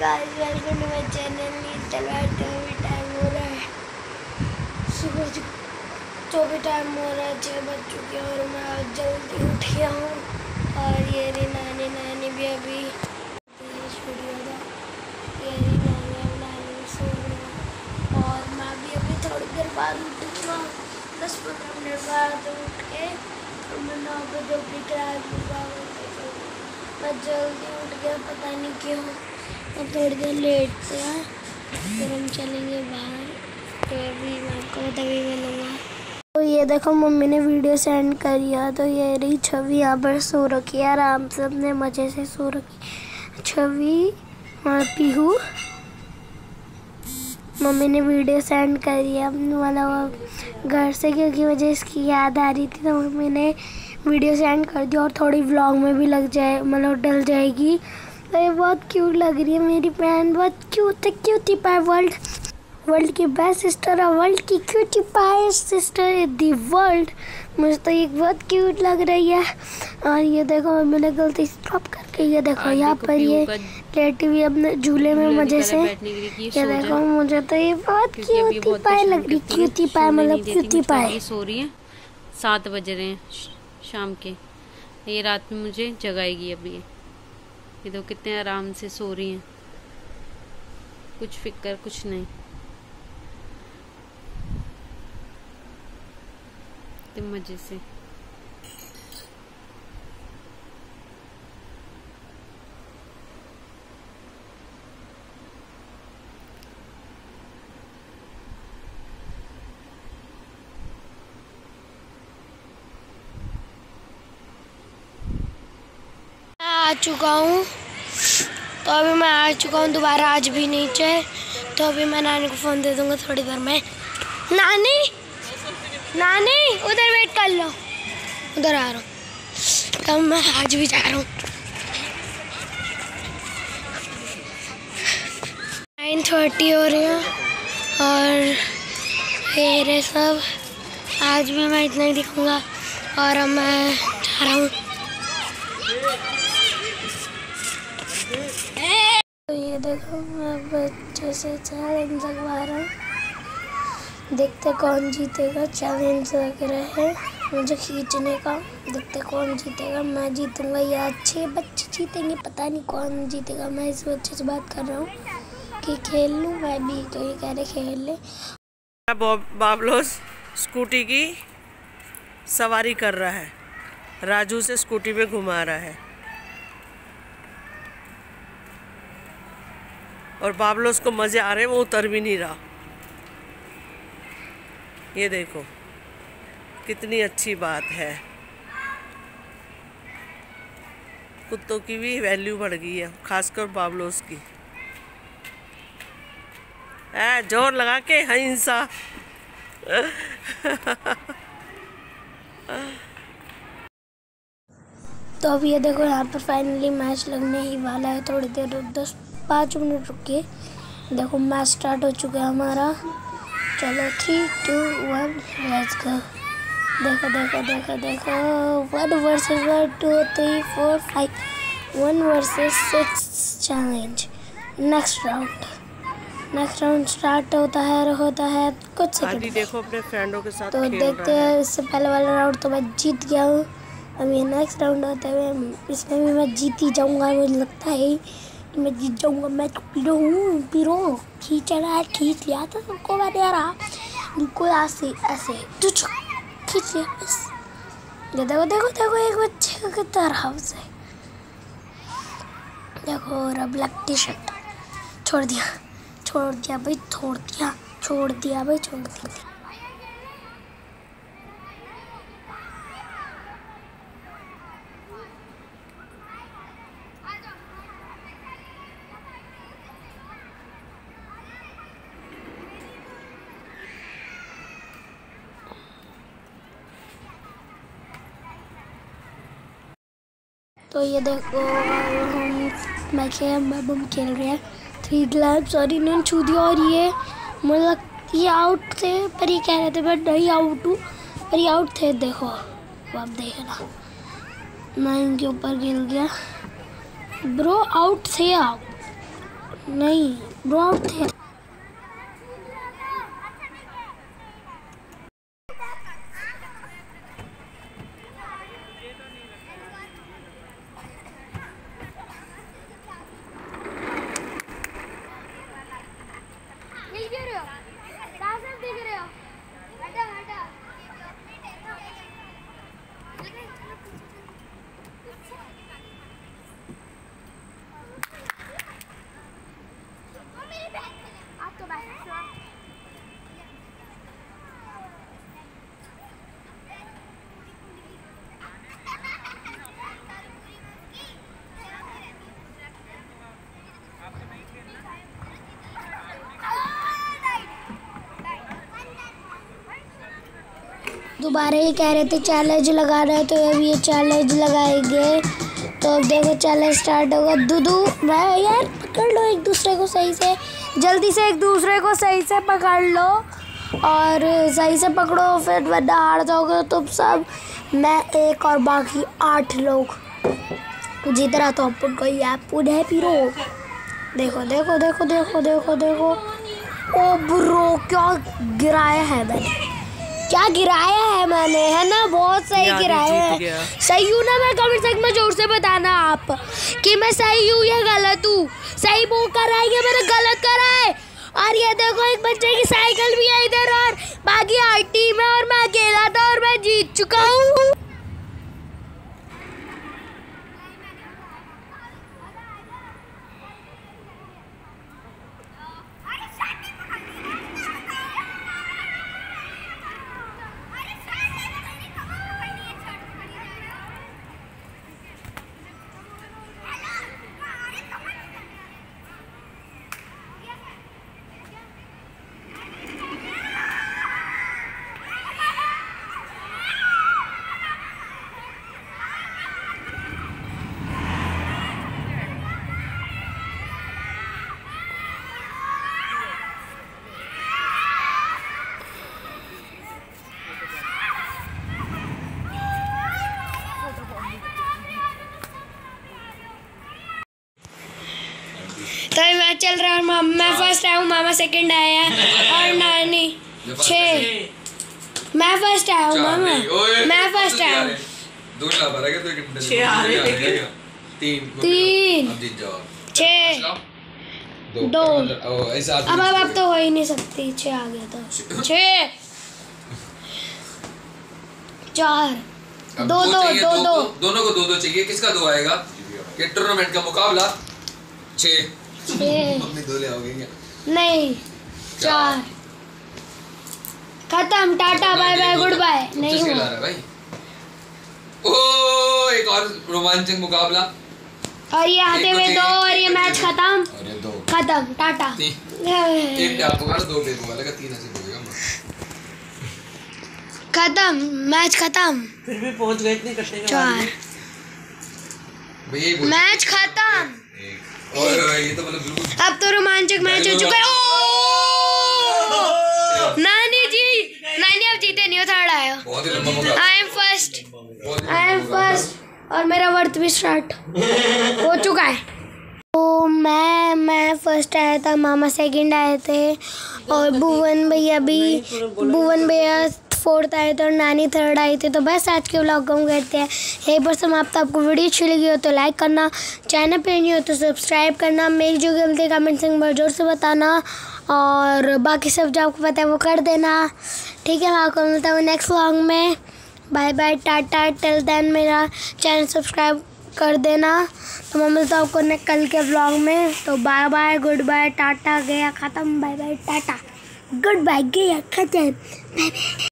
Guys welcome to my channel चल बैठे अभी टाइम हो रहा है। सुबह तो भी टाइम हो रहा है छः बज चुके हैं और मैं आज जल्दी उठ गया हूँ। और ये री नानी नानी भी अभी स्टूडियो था ये री नानी, अब नानी सो है। और मैं भी अभी थोड़ी देर बाद उठूँगा। दस पंद्रह मिनट बाद उठ के और मैं नौ बजे अपनी क्लास मैं जल्दी उठ गया, पता नहीं क्यों। अब थोड़ी देर लेट से हैं, फिर हम चलेंगे बाहर। तो अभी मैं आपको तभी मिलूँगा तो ये देखो, मम्मी ने वीडियो सेंड करिया तो ये रही छवि। यहाँ पर सो रखी है, आराम से अपने मज़े से सो रखी छवि और पीहू। मम्मी ने वीडियो सेंड करी है मतलब घर से, क्योंकि मुझे इसकी याद आ रही थी तो मम्मी ने वीडियो सेंड कर दी और थोड़ी व्लॉग में भी लग जाए मतलब डल जाएगी। ये बहुत क्यूट लग रही है मेरी बहन। बहुत क्यूट है क्यूटी पाई वर्ल्ड वर्ल्ड की बेस्ट सिस्टर है वर्ल्ड की cutie pie sister in the world मुझे तो ये बहुत क्यूट लग रही है। और ये देखो मैंने गलती स्टॉप करके ये देखो यहाँ पर ये लेटी हुई अपने झूले में मज़े से। ये देखो मुझे तो ये बहुत क्यूटी पाई लग रही क्यूटी पाई मतलब क्यूटी पाई सो रही है। सात बज रहे हैं शाम के। ये रात में मुझे जगाएगी अभी ये। तो कितने आराम से सो रही हैं। कुछ फ़िक्र कुछ नहीं। तो मज़े से आ चुका हूँ। तो अभी मैं आ चुका हूँ, दोबारा आज भी नीचे तो अभी मैं नानी को फ़ोन दे दूँगा थोड़ी देर में। नानी! नानी! उधर वेट कर लो। उधर आ रहा हूँ। तब मैं आज भी जा रहा हूँ। नाइन थर्टी हो रही है और रहे सब। आज भी मैं इतना ही दिखूँगा और अब मैं जा रहा हूँ। ये देखो, मैं बच्चों से चैलेंज लगवा रहा हूँ। देखते कौन जीतेगा चैलेंज वगैरह है मुझे खींचने का। देखते कौन जीतेगा, मैं जीतूँगा या अच्छे बच्चे जीतेंगे, पता नहीं कौन जीतेगा। मैं इस बच्चे से बात कर रहा हूँ कि खेल लूँ मैं भी तो ये कह रहे, खेल ले। बाबलोस स्कूटी की सवारी कर रहा है। राजू से स्कूटी पे घुमा रहा है। और बाबलोस को मज़े आ रहे वो उतर भी नहीं रहा। ये देखो, कितनी अच्छी बात है। कुत्तों की भी वैल्यू बढ़ गई है, खासकर बाबलोस की। है ज़ोर लगा के हिंसा तो अब ये देखो, यहाँ पर फाइनली मैच लगने ही वाला है, थोड़ी देर दस पाँच मिनट रुकिए। देखो मैच स्टार्ट हो चुका है हमारा। चलो three two one let's go देखो देखो देखो देखो। One versus one two three four five one versus six challenge next round next round start होता है और होता है। कुछ सेकंड देखो अपने फ्रेंडों के साथ तो देखते हैं। इससे पहले वाला राउंड तो मैं जीत गया हूँ। अब ये नेक्स्ट राउंड होते हुए इसमें भी मैं जीत ही जाऊँगा मुझे लगता है। मैं जीत जाऊँगा, मैं तो पीरो हूँ, पीरो। खींच रहा है खींच लिया था सबको मैंने यार। बिल्कुल ऐसे ऐसे तो खींच लिया, बस। ये देखो देखो देखो, एक बच्चे की तरह से देखो, और अब ब्लैक टी शर्ट छोड़ दिया छोड़ दिया भाई, छोड़ दिया छोड़ दिया भाई, छोड़ दिया। तो ये देखो, हम खेल अब हम खेल रहे हैं। थ्री ग्लैब्स और इन्होंने छू दिया और ये मतलब ये आउट थे, पर ये कह रहे थे बट नहीं आउट हूँ। पर ये आउट थे, देखो आप देखना। मैं इनके ऊपर गिर गया। ब्रो आउट थे आप। नहीं ब्रो आउट थे दिख रहे हो साफ़ दिख रहे हो हटा हटा आप तो बैठ दोबारा ये कह रहे थे चैलेंज लगा रहे तो अब ये चैलेंज लगाएँगे। तो अब देखो चैलेंज स्टार्ट होगा। दूधू मैं यार पकड़ लो एक दूसरे को सही से। जल्दी से एक दूसरे को सही से पकड़ लो और सही से पकड़ो, फिर वरना हार जाओगे तुम सब। मैं एक और बाकी आठ लोग। जीत रहा तो अपन को ये पुनः पीरो देखो देखो देखो देखो देखो देखो। ओ ब्रो, क्या गिराया है मैंने। क्या गिराया है मैंने है ना? बहुत सही गिराया है। सही हूँ ना मैं कमेंट सेक्शन में ज़ोर से बताना आप कि मैं सही हूँ या गलत हूँ। सही वो करा है या मैंने गलत करा है? और ये देखो एक बच्चे की साइकिल भी है इधर और बाकी आई टीम है और मैं अकेला था और मैं जीत चुका हूँ तो ये मैच चल रहा है मामा। मैं फ़र्स्ट आया हूँ मामा सेकंड आया और नानी छः मैं फ़र्स्ट आया हूँ मामा। मैं फ़र्स्ट आया हूँ। तो तीन छः दो। दो। अब अब अब तो हो ही नहीं सकती छः आ गया था छः चार। दो दो दो दो दोनों को दो दो चाहिए। किसका दो आएगा? ये टूर्नामेंट का मुकाबला? छः छः दो ले आओगे क्या? नहीं चार। खत्म tata bye bye goodbye. नहीं हुआ। है भाई? ओ एक और रोमांचक मुकाबला। और ये आते हुए दो और ये मैच खत्म। खत्म टाटा। एक टैप होगा दो टेप होगा लगा तीन ऐसे होगा खत्म मैच खत्म। फिर भी पहुँच गए इतने कट्टे के बाद। चार। में। भैया ये बोल मैच खत्म। ये तो मतलब अब तो रोमांचक मैच हो चुका है। ओ! नानी जी नानी अब जीते नहीं हो थर्ड आया। ही I am first I am first और मेरा वर्थ भी स्टार्ट हो चुका है। तो मैं मैं फ़र्स्ट आया था मामा सेकंड आए थे। और भुवन भैया भी भुवन भैया फोर्थ आए थे और नानी थर्ड आई थी तो बस आज के ब्लॉग को हम करते हैं। यहीं पर समाप्त आपको वीडियो अच्छी लगी हो तो लाइक करना चैनल पे नहीं हो तो सब्सक्राइब करना मेरी जो गलती कमेंट सेक्शन में ज़ोर से बताना, और बाकी सब जो आपको पता है वो कर देना। ठीक है, आपको मिलता हूँ नेक्स्ट व्लॉग में। Bye bye tata till then मेरा चैनल सब्सक्राइब कर देना। तो मैं मिलता हूँ आपको कल के ब्लॉग में। तो bye bye goodbye tata, गया ख़त्म bye bye tata. Goodbye गया ख़त्म। Bye bye